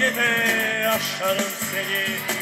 yine de aşarım seni.